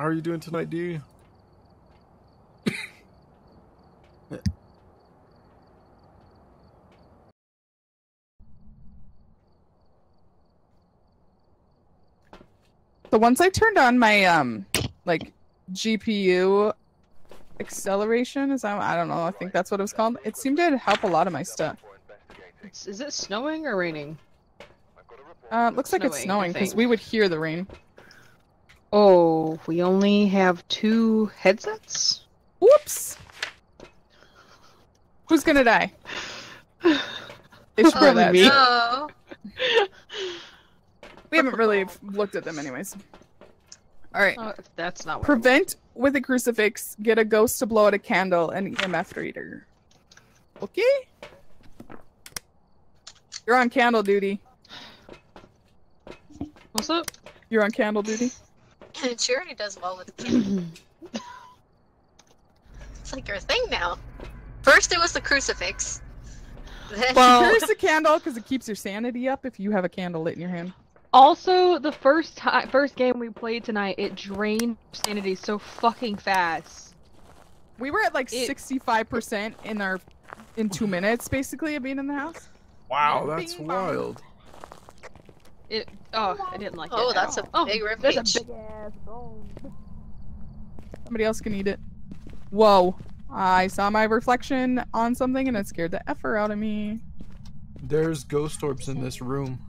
How are you doing tonight, D? So once I turned on my um like GPU acceleration, is that I don't know, I think that's what it was called. It seemed to help a lot of my stuff. Is it snowing or raining? Uh, it looks like it's Snowing, because we would hear the rain. Oh, we only have two headsets? Whoops! Who's gonna die? It's roll that. Me? No. We haven't really looked at them anyways. All right. Oh, that's not Prevent with a crucifix. Get a ghost to blow out a candle and EMF reader. Okay. You're on candle duty. What's up? You're on candle duty. She already does well with the candle. It's like your thing now. First it was the crucifix. Then Well, here's the candle because it keeps your sanity up if you have a candle lit in your hand. Also, the first time, first game we played tonight, it drained sanity so fucking fast. We were at like It- 65% in our in two minutes basically of being in the house. Wow, Yeah, that's bing bong. wild. It. Oh, I didn't like it. Oh, at that's a all. Oh, big oh, rib There's a big ass bone. Somebody else can eat it. Whoa. I saw my reflection on something and it scared the effer out of me. There's ghost orbs in this room.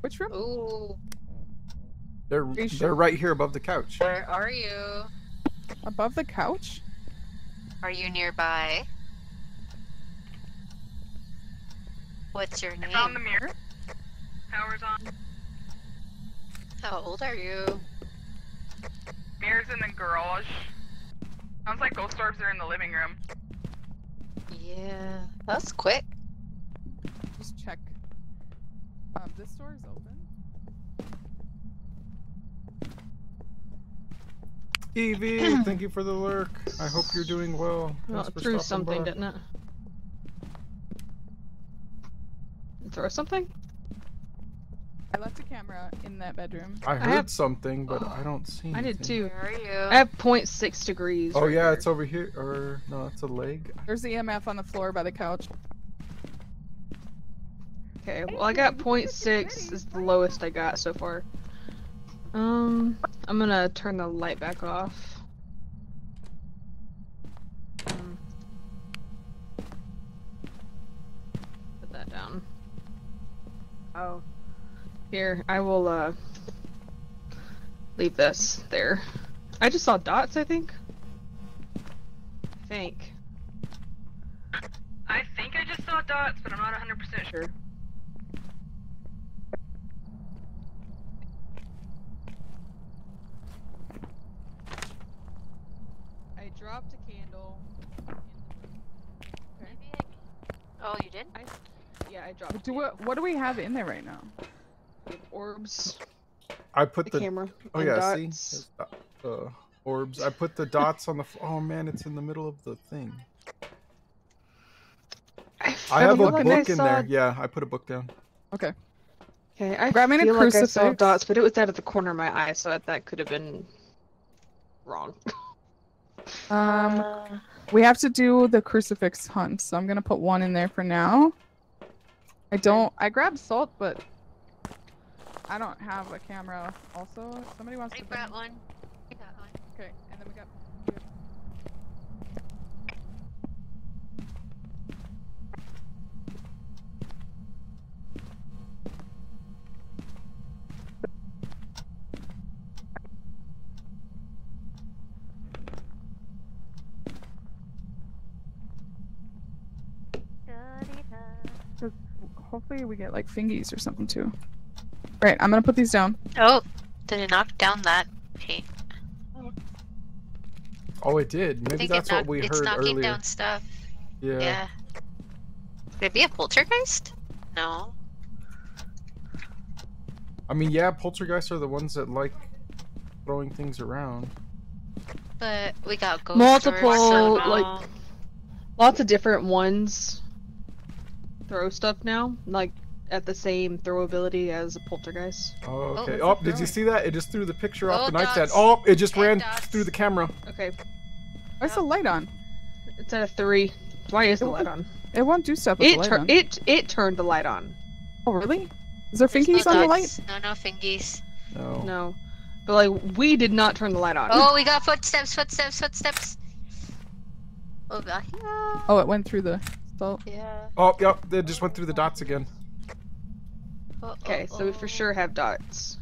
Which room? Ooh, They're sure? they're right here above the couch. where are you? Above the couch? Are you nearby? What's your name? Found the mirror. Power's on. How old are you? Mirror's in the garage. Sounds like ghost orbs are in the living room. Yeah, that's quick. Just check. Um, this door is open. Evie, thank you for the lurk. I hope you're doing well. Well, it for threw something, by. didn't it? Throw something? I left a camera in that bedroom. I heard have- something, but I don't see. Anything. I did too. Where are you? I have 0.6 degrees. Oh right yeah, here. it's over here. Or no, it's a leg. There's the EMF on the floor by the couch. Okay, well I got 0.6 is the lowest I got so far. Um, I'm gonna turn the light back off. Um, Put that down. Oh. Here, I will, uh, leave this there. I just saw dots, I think. I think. I think I just saw dots, but I'm not 100% sure. I dropped a candle. Oh, you did? Yeah, I dropped. Do what? What do we have in there right now? Orbs. I put The, the. camera. oh yeah, dots. see. There's Uh, orbs. I put the dots on the. Oh man, it's in the middle of the thing. I, I have a book in saw- there. Yeah, I put a book down. Okay. Okay, I Grab me a feel like I saw dots, but it was out of the corner of my eye, so that, that could have been wrong. Um, we have to do the crucifix hunt, so I'm gonna put one in there for now. I don't. I grabbed salt, but I don't have a camera. Also, if somebody wants I to. bring- got one. I got one. Okay, and then we got. Hopefully, we get like fingies or something too. Right, I'm gonna put these down. Oh, did it knock down that paint? Oh, it did. Maybe that's it what knocked, we it's knocking down stuff. Yeah. Yeah. Could it be a poltergeist? No. I mean, yeah, poltergeists are the ones that like throwing things around. But we got ghost Multiple, orbs, so like- oh. Lots of different ones throw stuff now. Like at the same throw ability as a poltergeist. Oh, oh okay. what's Oh, did you see that? It just threw the picture off Oh, the nightstand. Oh, it just ran dots. through the camera. Okay, Why's the light on? it's at a three. Why is the light on? It won't do stuff with the It light on. it it turned the light on. Oh, really? Is there There's fingies no on the light? No, no fingies. No. No, but like we did not turn the light on. Oh, we got footsteps, footsteps, footsteps. Oh, Over here. Oh, it went through the salt. Yeah. Oh, yep. They just went through the dots again. Okay, oh, so we for sure have dots.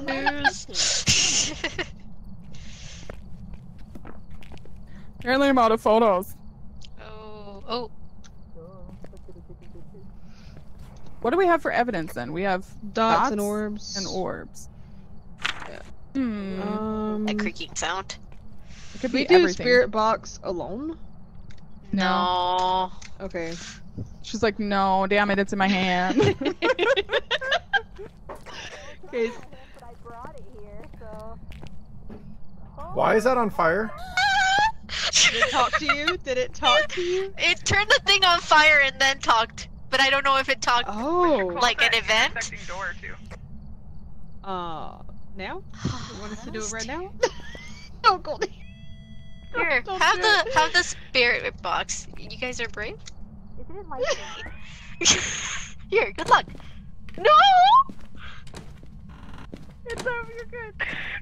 News. Apparently, I'm out of photos. oh, oh. What do we have for evidence then? We have Dots, and orbs. and orbs. Yeah. Hmm. Um, That creaking sound. it could we be do everything. spirit box alone. No. Okay. She's like, no, damn it, it's in my hand. Okay. Why is that on fire? Did it talk to you? Did it talk to you? It turned the thing on fire and then talked, but I don't know if it talked. Oh. Like an event? intersecting door too. Uh. Now? You want us to do it right now? Oh, no, Goldie. Here, Don't have the it. have the spirit box. You guys are brave. Here, good luck. No. It's over, you're good.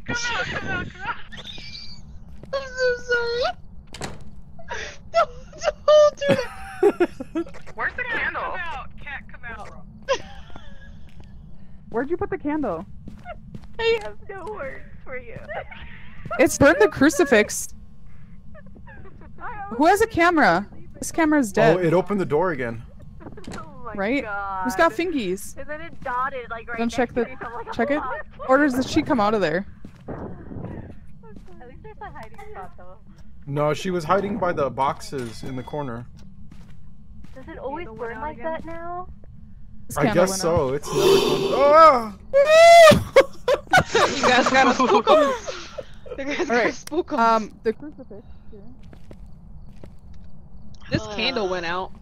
Come out, come out, come out. I'm so sorry. Don't, don't do it. Where's the candle? Come out, cat, come out. Where'd you put the candle? I have no words for you. It's burned the crucifix. Who has a camera? This camera's dead. Oh, it opened the door again. Oh my Right? God. Who's got fingies? And then it dotted like right Don't check to the- me, like, check it. "Oh, Or does the sheet come out of there? At least there's a hiding spot though. No, she was hiding by the boxes in the corner. Does it always Candle went burn like again? that now? I guess went so. It's never come. Ah! You guys gotta spook 'em. You guys gotta Alright, spook 'em. Um, the crucifix. here. This candle went uh. out.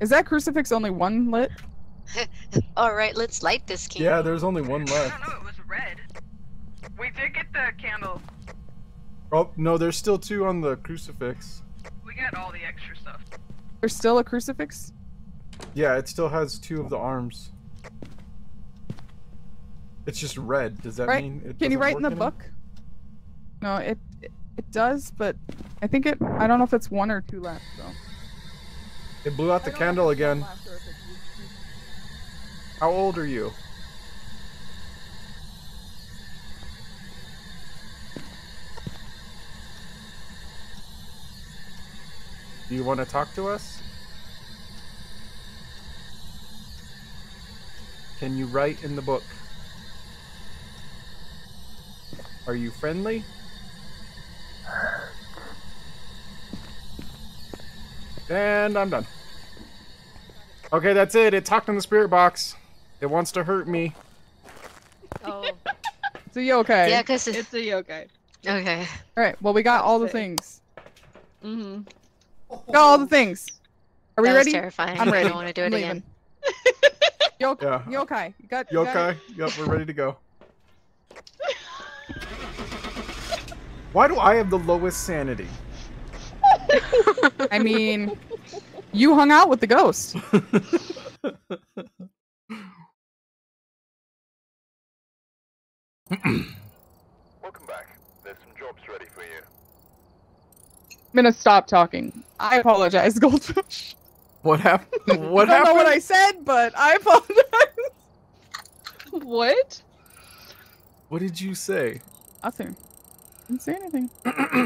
Is that crucifix only one lit? All right, let's light this candle. Yeah, there's only one left. I left. don't know, it was red. We did get the candle. Oh no, there's still two on the crucifix. We got all the extra stuff. There's still a crucifix? Yeah, it still has two of the arms. It's just red. Does that Right. mean it Can you write in the anymore? book? No, it, it it does, but I think it. I don't know if it's one or two left though. It blew out the candle again. How old are you? Do you want to talk to us? Can you write in the book? Are you friendly? And I'm done. Okay, that's it. It talked in the spirit box. It wants to hurt me. Oh. So you okay? Yeah, cause it, It's a yokai. okay. All right. Well, we got all the things. Mm-hmm. Got all the things. Are we that was ready? terrifying. I'm ready. I don't want to do it I'm again. leaving. Yo- Yeah. yokai. You got. you got Yokai? it? Yep, we're ready to go. Why do I have the lowest sanity? I mean, you hung out with the ghost. Welcome back. There's some jobs ready for you. I'm gonna stop talking. I apologize, Goldfish. What happened? What I don't know what I said, but I apologize. What? What did you say? Nothing. Didn't say anything.